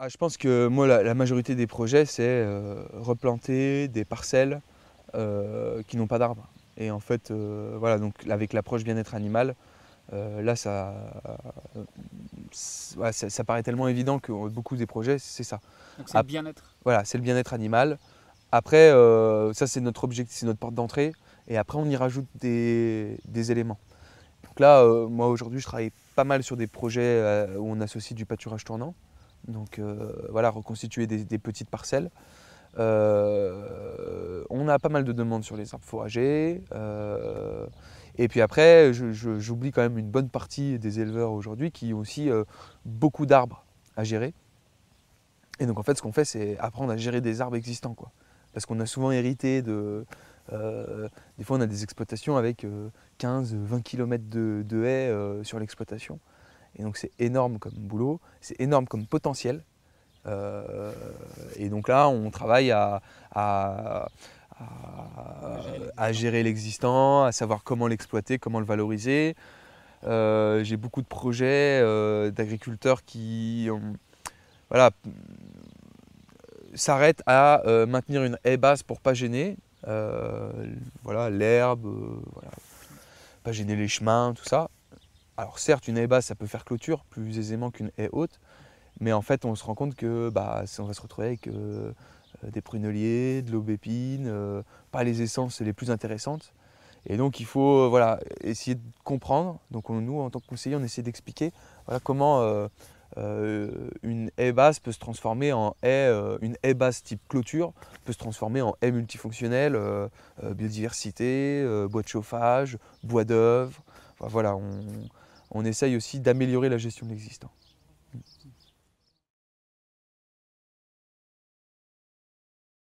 ah, Je pense que moi, la, majorité des projets, c'est euh, replanter des parcelles euh, qui n'ont pas d'arbres. Et en fait, euh, voilà, donc avec l'approche bien-être animal, là, ça, ça, paraît tellement évident que beaucoup des projets, c'est ça. Donc c'est le bien-être Voilà, c'est le bien-être animal. Après, ça, c'est notre objectif, c'est notre porte d'entrée. Et après, on y rajoute des, des éléments. Donc là, moi, aujourd'hui, je travaille pas mal sur des projets où on associe du pâturage tournant. Donc euh, voilà, reconstituer des, petites parcelles. Euh, on a pas mal de demandes sur les arbres fourragers. Euh, et puis après, j'oublie quand même une bonne partie des éleveurs aujourd'hui qui ont aussi beaucoup d'arbres à gérer. Et donc en fait, ce qu'on fait, c'est apprendre à gérer des arbres existants. Parce qu'on a souvent hérité de... des fois, on a des exploitations avec 15-20 km de haies sur l'exploitation. Et donc c'est énorme comme boulot, c'est énorme comme potentiel. Euh, et donc là, on travaille à, gérer l'existant, à savoir comment l'exploiter, comment le valoriser. Euh, j'ai beaucoup de projets euh, d'agriculteurs qui voilà, s'arrêtent à maintenir une haie basse pour pas gêner. voilà, l'herbe, voilà, pas gêner les chemins, tout ça. Alors certes, une haie basse, ça peut faire clôture plus aisément qu'une haie haute, mais en fait, on se rend compte que bah, on va se retrouver avec euh, euh, des pruneliers, de l'aubépine, euh, pas les essences les plus intéressantes. Et donc, il faut voilà, essayer de comprendre. Donc, nous, en tant que conseiller, on essaie d'expliquer voilà, comment une haie basse peut se transformer en haie, une haie basse type clôture peut se transformer en haie multifonctionnelle, biodiversité, bois de chauffage, bois d'œuvre. Voilà, on essaye aussi d'améliorer la gestion de l'existant.